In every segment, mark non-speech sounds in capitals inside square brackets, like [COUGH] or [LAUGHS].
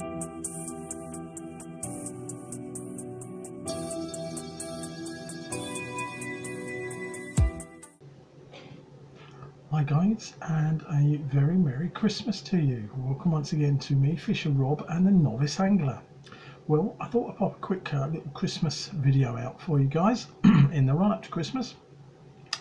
Hi guys and a very Merry Christmas to you. Welcome once again to me, Fisher Rob and the Novice Angler. Well, I thought I'd pop a quick uh, little Christmas video out for you guys [CLEARS THROAT] in the run up to Christmas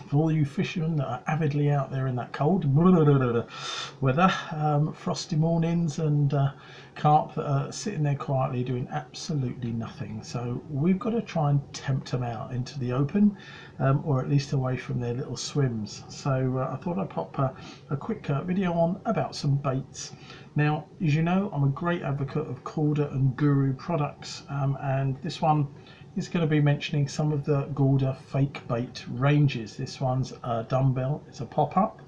for all you fishermen that are avidly out there in that cold [LAUGHS] weather, um, frosty mornings, and uh, carp that are sitting there quietly doing absolutely nothing. So we've got to try and tempt them out into the open, um, or at least away from their little swims. So uh, I thought I'd pop a, a quick uh, video on about some baits. Now, as you know, I'm a great advocate of Korda and Guru products, um, and this one is going to be mentioning some of the Korda fake bait ranges. This one's a dumbbell, it's a pop-up.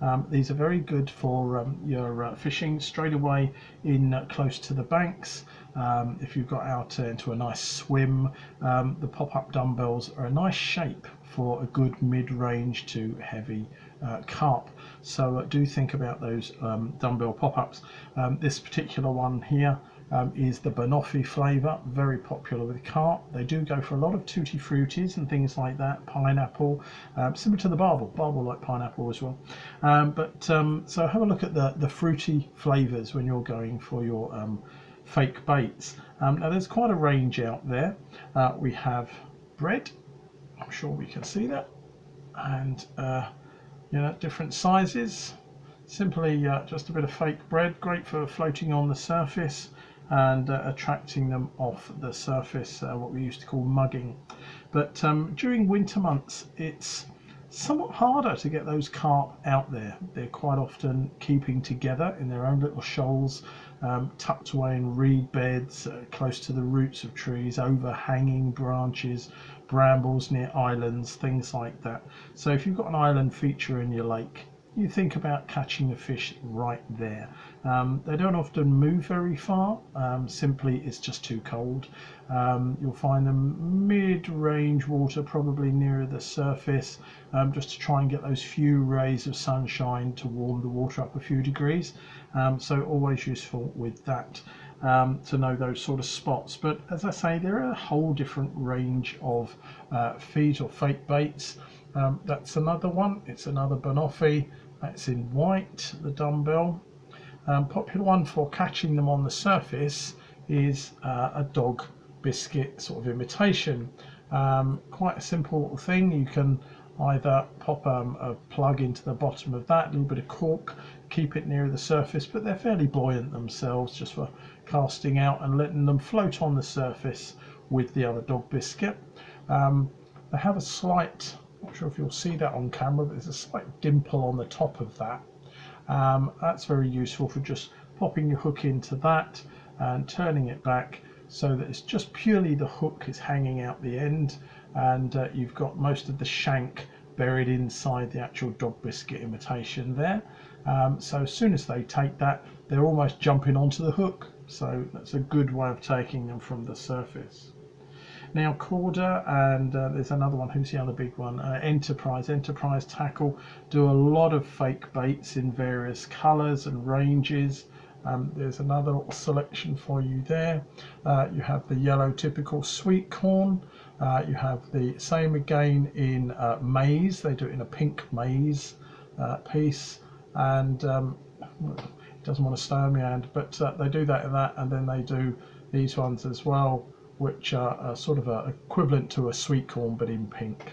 Um, these are very good for um, your uh, fishing straight away in uh, close to the banks. Um, if you've got out uh, into a nice swim, um, the pop-up dumbbells are a nice shape for a good mid-range to heavy carp. So uh, do think about those um, dumbbell pop-ups. Um, this particular one here um, is the banoffee flavour, very popular with carp. They do go for a lot of tutti fruities and things like that, pineapple, um, similar to the barbel, barbel like pineapple as well. Um, but um, so have a look at the, the fruity flavours when you're going for your um, fake baits. Um, now there's quite a range out there. Uh, we have bread, I'm sure we can see that, and uh, you know different sizes simply uh, just a bit of fake bread great for floating on the surface and uh, attracting them off the surface, uh, what we used to call mugging. But um, during winter months, it's somewhat harder to get those carp out there. They're quite often keeping together in their own little shoals, um, tucked away in reed beds, uh, close to the roots of trees, overhanging branches, brambles near islands, things like that. So if you've got an island feature in your lake, you think about catching the fish right there. Um, they don't often move very far, um, simply it's just too cold. Um, you'll find them mid-range water, probably nearer the surface, um, just to try and get those few rays of sunshine to warm the water up a few degrees. Um, so always useful with that. Um, to know those sort of spots. But as I say, there are a whole different range of uh, feed or fake baits. Um, that's another one. It's another Banoffee. That's in white, the dumbbell. Um, popular one for catching them on the surface is uh, a dog biscuit sort of imitation. Um, quite a simple thing. You can either pop um, a plug into the bottom of that, a little bit of cork, keep it near the surface, but they're fairly buoyant themselves just for casting out and letting them float on the surface with the other dog biscuit. Um, they have a slight not sure if you'll see that on camera, but there's a slight dimple on the top of that. Um, that's very useful for just popping your hook into that and turning it back so that it's just purely the hook is hanging out the end and uh, you've got most of the shank buried inside the actual dog biscuit imitation there. Um, so as soon as they take that, they're almost jumping onto the hook. So that's a good way of taking them from the surface. Now Korda and uh, there's another one, who's the other big one? Uh, Enterprise. Enterprise Tackle do a lot of fake baits in various colours and ranges. Um, there's another selection for you there. Uh, you have the yellow typical sweet corn. Uh, you have the same again in uh, maize. They do it in a pink maize uh, piece. And um, doesn't want to on my hand, but they do that in that. And then they do these ones as well which are, sort of a, equivalent to a sweet corn but in pink.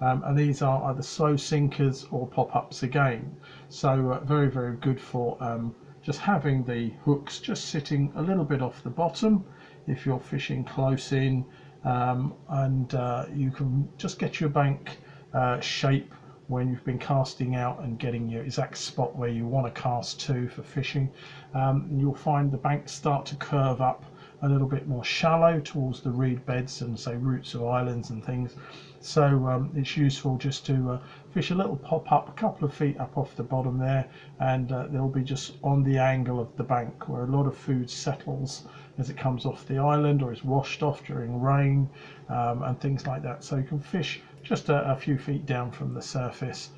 Um, and these are either slow sinkers or pop-ups again. So uh, very, very good for um, just having the hooks just sitting a little bit off the bottom if you're fishing close in um, and uh, you can just get your bank uh, shape when you've been casting out and getting your exact spot where you want to cast to for fishing. Um, you'll find the banks start to curve up a little bit more shallow towards the reed beds and say roots of islands and things. So um, it's useful just to uh, fish a little pop up a couple of feet up off the bottom there and uh, they'll be just on the angle of the bank where a lot of food settles as it comes off the island or is washed off during rain um, and things like that. So you can fish just a, a, few feet down from the surface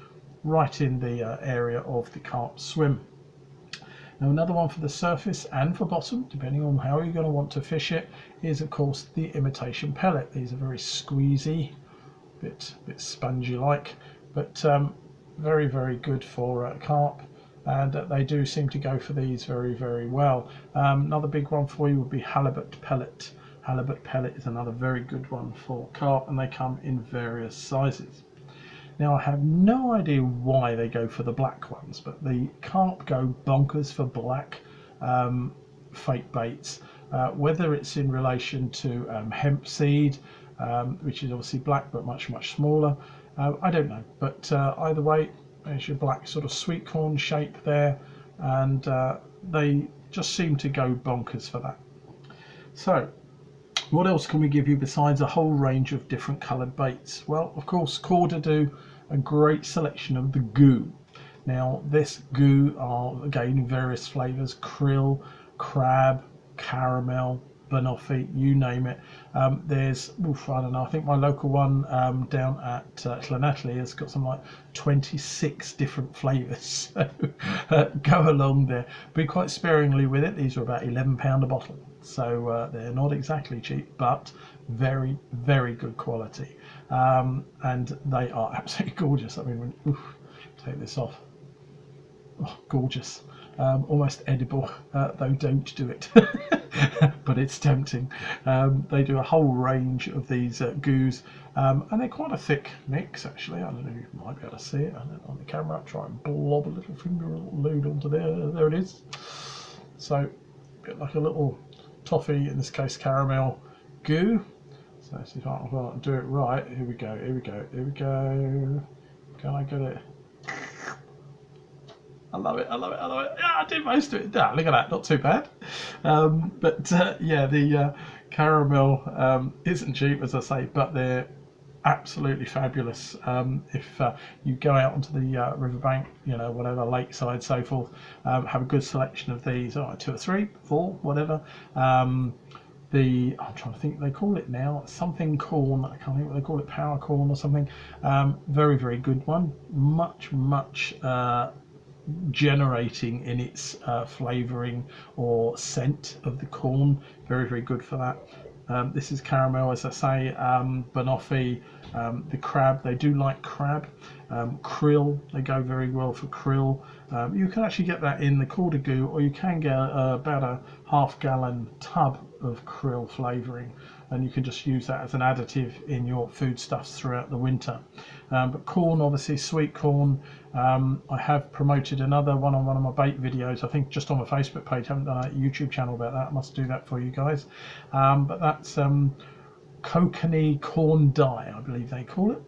right in the uh, area of the carp swim Now another one for the surface and for bottom, depending on how you're going to want to fish it, is of course the imitation pellet. These are very squeezy, bit bit spongy like, but um, very very good for uh, carp and uh, they do seem to go for these very very well. Um, another big one for you would be halibut pellet. Halibut pellet is another very good one for carp and they come in various sizes. Now I have no idea why they go for the black ones, but the carp go bonkers for black um, fake baits, uh, whether it's in relation to um, hemp seed, um, which is obviously black but much much smaller. Uh, I don't know, but uh, either way, there's your black sort of sweet corn shape there, and uh, they just seem to go bonkers for that. So what else can we give you besides a whole range of different coloured baits? Well, of course, Korda do a great selection of the goo. Now, this goo are again in various flavours: krill, crab, caramel, banoffee, you name it. Um, there's, oof, I don't know, I think my local one um, down at uh, has got some like 26 different flavours. [LAUGHS] So uh, go along there. Be quite sparingly with it. These are about £11 a bottle. So uh, they're not exactly cheap, but very, very good quality. Um, and they are [LAUGHS] absolutely gorgeous. I mean, oof, take this off. Oh, gorgeous. Um, almost edible, uh, though don't do it. [LAUGHS] but it's tempting. Um, they do a whole range of these uh, goos, um, and they're quite a thick mix actually. I don't know if you might be able to see it on the camera. Try and blob a little finger load onto there. There it is. So, bit like a little toffee, in this case caramel goo. So see if I can do it right. Here we go. Here we go. Here we go. Can I get it? I love it. I love it. I love it. Yeah, I did most of it. Yeah, look at that. Not too bad. Um, but uh, yeah, the uh, caramel um, isn't cheap, as I say, but they're absolutely fabulous. Um, if uh, you go out onto the uh, riverbank, you know, whatever, lakeside, so forth, um, have a good selection of these, oh, two or three, four, whatever. Um, the I'm trying to think they call it now something corn I can't think what they call it power corn or something um, very very good one much much uh, generating in its uh, flavoring or scent of the corn. Very very good for that. Um, this is caramel as I say um, banoffee um, the crab. They do like crab. Um, krill they go very well for krill. Um, you can actually get that in the goo or you can get uh, about a half gallon tub of krill flavoring and you can just use that as an additive in your foodstuffs throughout the winter. Um, but corn, obviously sweet corn, um, I have promoted another one on one of my bait videos, I think just on my Facebook page, I haven't done a YouTube channel about that, I must do that for you guys. Um, but that's um, kokanee corn dye, I believe they call it.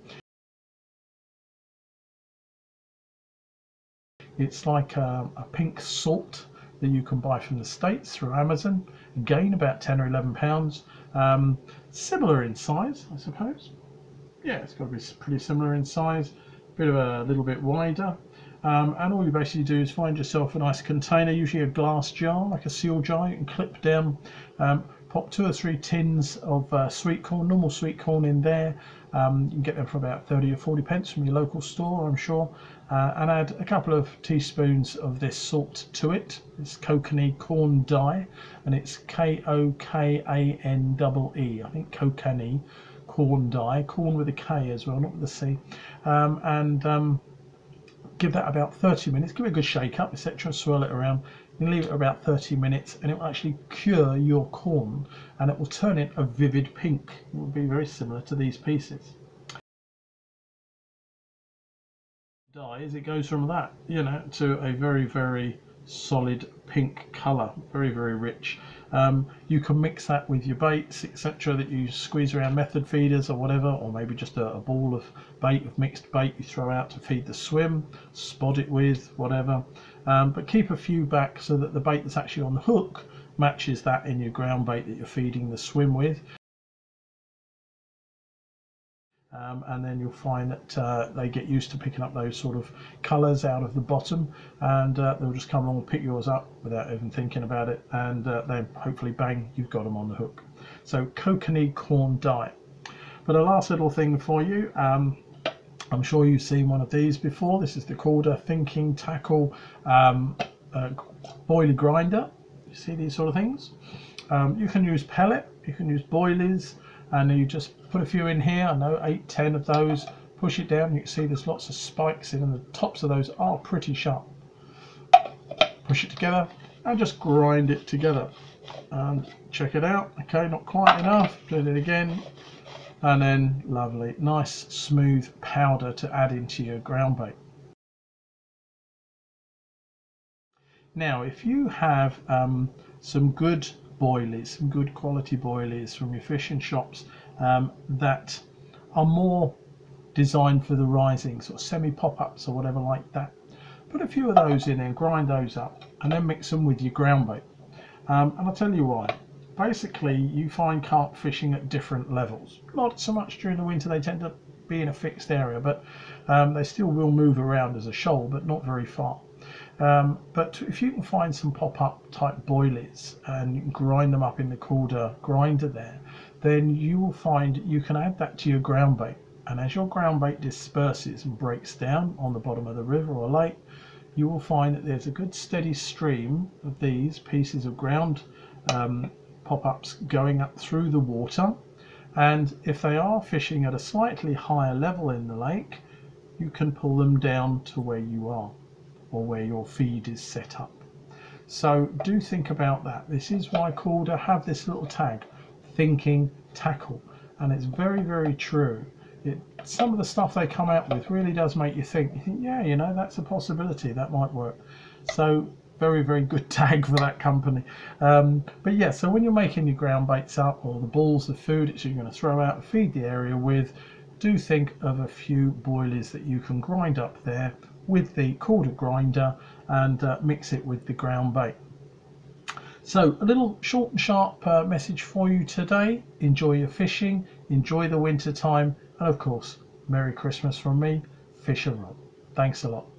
It's like a, a pink salt that you can buy from the States through Amazon. Again, about 10 or 11 pounds. Um, similar in size, I suppose. Yeah, it's got to be pretty similar in size. Bit of a little bit wider. Um, and all you basically do is find yourself a nice container, usually a glass jar, like a seal jar. Can clip down, um, pop two or three tins of uh, sweet corn, normal sweet corn in there. Um, you can get them for about 30 or 40 pence from your local store, I'm sure. Uh, and add a couple of teaspoons of this salt to it. It's kokanee corn dye, and it's K O K A N E E. I think kokanee corn dye, corn with a K as well, not with a C. Um, and um, give that about 30 minutes. Give it a good shake up, etc. Swirl it around you leave it about 30 minutes and it will actually cure your corn and it will turn it a vivid pink. It will be very similar to these pieces. Dyes, it goes from that, you know, to a very, very solid pink colour, very, very rich. Um, you can mix that with your baits, etc., that you squeeze around method feeders or whatever, or maybe just a, a, ball of bait of mixed bait you throw out to feed the swim, spot it with, whatever. Um, but keep a few back so that the bait that's actually on the hook matches that in your ground bait that you're feeding the swim with. Um, and then you'll find that uh, they get used to picking up those sort of colours out of the bottom. And uh, they'll just come along and pick yours up without even thinking about it. And uh, then hopefully bang you've got them on the hook. So kokanee corn dye. But a last little thing for you. Um, I'm sure you've seen one of these before. This is the Korda thinking tackle um, uh, boilie grinder. You see these sort of things. Um, you can use pellet, you can use boilies, and you just put a few in here. I know eight, ten of those. Push it down. You can see there's lots of spikes in, and the tops of those are pretty sharp. Push it together and just grind it together. And check it out. Okay, not quite enough. Do it again, and then lovely, nice smooth powder to add into your ground bait. Now, if you have um, some good boilies, some good quality boilies from your fishing shops um, that are more designed for the rising, sort of semi pop-ups or whatever like that, put a few of those in and grind those up and then mix them with your ground bait. Um, and I'll tell you why. Basically, you find carp fishing at different levels. Not so much during the winter, they tend to be in a fixed area, but um, they still will move around as a shoal, but not very far. Um, but if you can find some pop-up type boilies and grind them up in the Korda grinder there, then you will find you can add that to your ground bait. And as your ground bait disperses and breaks down on the bottom of the river or lake, you will find that there's a good steady stream of these pieces of ground um, pop-ups going up through the water. And if they are fishing at a slightly higher level in the lake, you can pull them down to where you are or where your feed is set up. So do think about that. This is why Korda have this little tag, thinking tackle. And it's very, very true. It, some of the stuff they come out with really does make you think, you think, yeah, you know, that's a possibility, that might work. So very, very good [LAUGHS] tag for that company. Um, but yeah, so when you're making your ground baits up or the balls of food that you're going to throw out and feed the area with, do think of a few boilies that you can grind up there with the Korda grinder and uh, mix it with the ground bait. So a little short and sharp uh, message for you today. Enjoy your fishing, enjoy the winter time, and of course, Merry Christmas from me, Fisher Rob. Thanks a lot.